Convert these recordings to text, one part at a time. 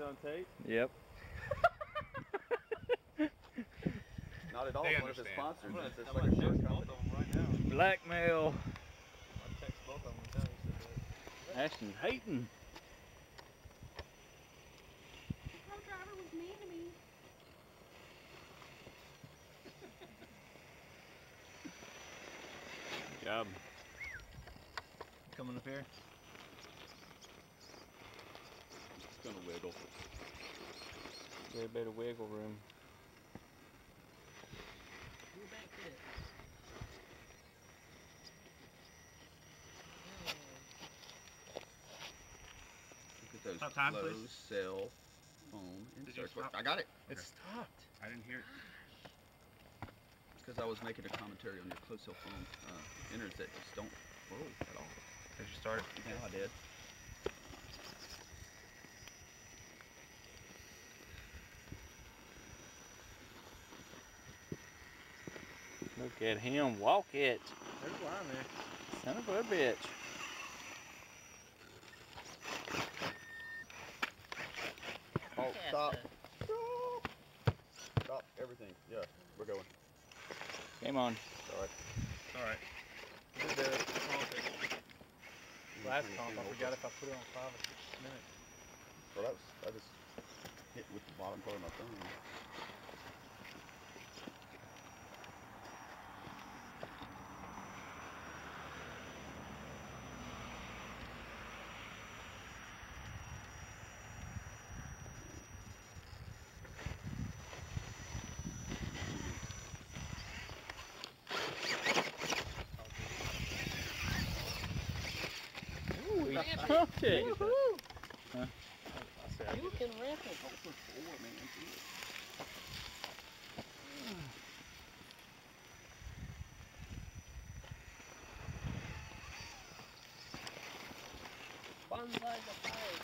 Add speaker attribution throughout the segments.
Speaker 1: get that on tape?
Speaker 2: Yep.
Speaker 3: Not at all.
Speaker 4: They
Speaker 3: One of his sponsors.
Speaker 1: I'm gonna,
Speaker 3: It's
Speaker 1: I'm
Speaker 3: like
Speaker 1: gonna
Speaker 3: a shirt
Speaker 1: text both
Speaker 3: company.
Speaker 1: of them right now.
Speaker 2: Blackmail.
Speaker 1: I'll text both of them and tell them that.
Speaker 2: Ashton's hating.
Speaker 5: The co-driver was mean to me.
Speaker 2: Good job.
Speaker 1: Coming up here?
Speaker 3: It's gonna wiggle.
Speaker 2: Get a bit of wiggle room.
Speaker 5: Move back to it.
Speaker 3: Look at those
Speaker 1: Stop time,
Speaker 3: low
Speaker 1: please.
Speaker 3: cell
Speaker 4: foam
Speaker 3: inserts. I got it.
Speaker 1: It stopped.
Speaker 4: I didn't hear it.
Speaker 3: Because I was making a commentary on your closed cell foam uh, innards that just don't roll at all.
Speaker 1: Did you start it?
Speaker 3: Yeah, I did.
Speaker 2: Look at him walk it.
Speaker 1: There's a line there.
Speaker 2: Son of a bitch.
Speaker 3: Oh,
Speaker 5: Yeah,
Speaker 3: stop. Stop everything. Yeah, we're going.
Speaker 2: Game on.
Speaker 3: Sorry.
Speaker 1: All right. Did the comp last comp, I forgot if I put it on five or six minutes.
Speaker 3: Well, that was, I just hit with the bottom part of my thumb.
Speaker 1: I said, I
Speaker 5: You can rip it. Bonsai the fire.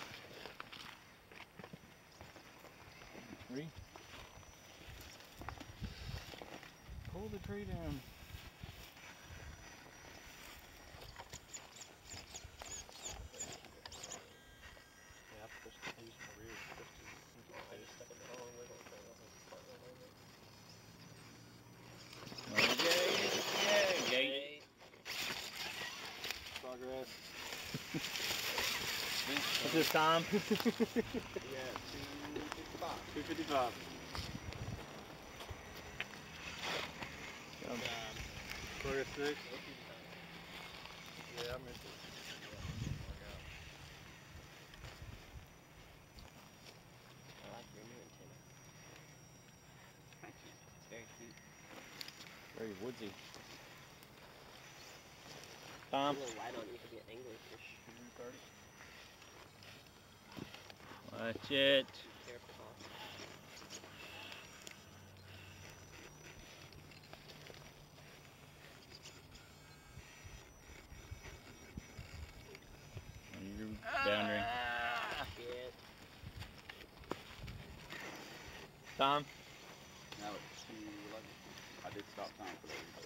Speaker 2: Three. Pull the tree down. What's this time?
Speaker 3: yeah, 255.
Speaker 1: 255. Um, quarter six. Yeah, I missed it.
Speaker 5: Very
Speaker 2: woodsy.
Speaker 5: Um,
Speaker 2: a
Speaker 5: little wide on you could be English.
Speaker 2: That's it. boundary.
Speaker 5: Ah,
Speaker 2: Tom?
Speaker 3: No, I did stop Tom for.